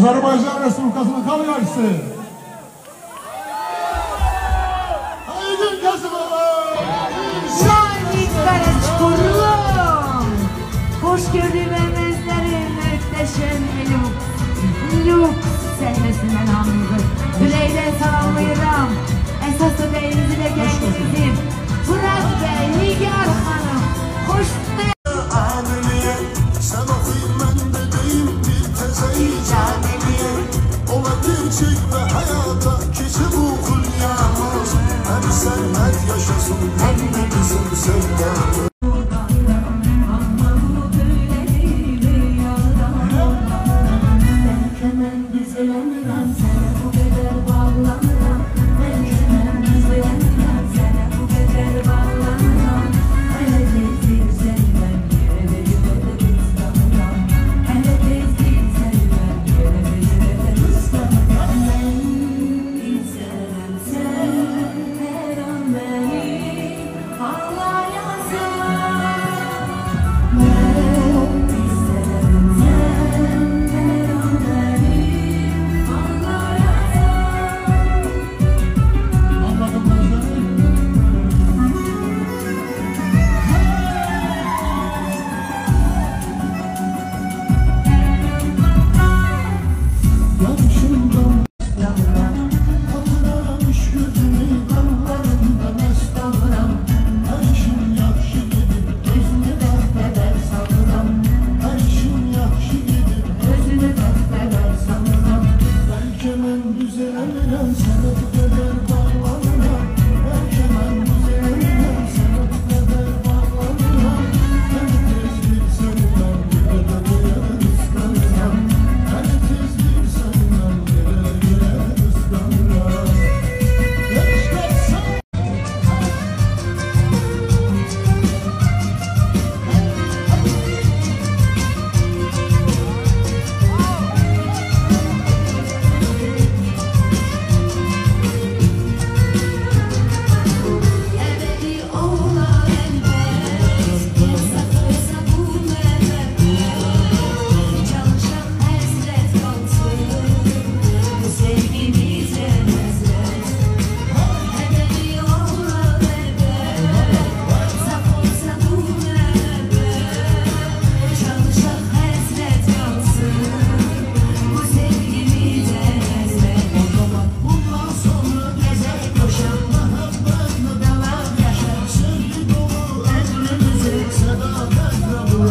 Azerbaycan Respublikasının kalıcısı. Aydın Kasımova! Şahit Karaçkurum! Hoş görülemezlerin muhteşem lüks, lüks sahnesinden anılır. Yüreğden selamlayıram. Esas da değerinizi de kendinizin. Fırat Bey, Nigar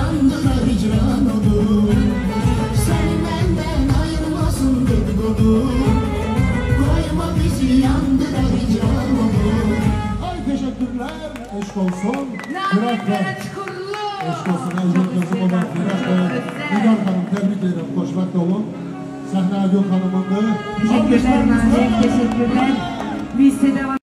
canlara hicran oldu. Sen benden ayrılmasın dedikodu Koyma bizi yandıra hicran oldu. Ay teşekkürler. Eşk olsun. Murat Bey Eşk olsun Elbet Gözüm olan Murat Bey Nigar Hanım tebrik ederim. Koşmak dolu Sahne Agök Hanım'ın Teşekkürler Teşekkürler. Biz de devam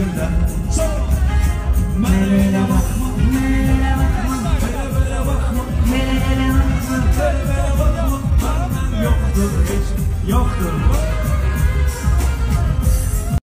Elimden çok Melele bakma Melele bakma Melele bakma Melele bakma Melele bakma Yoktur hiç Yoktur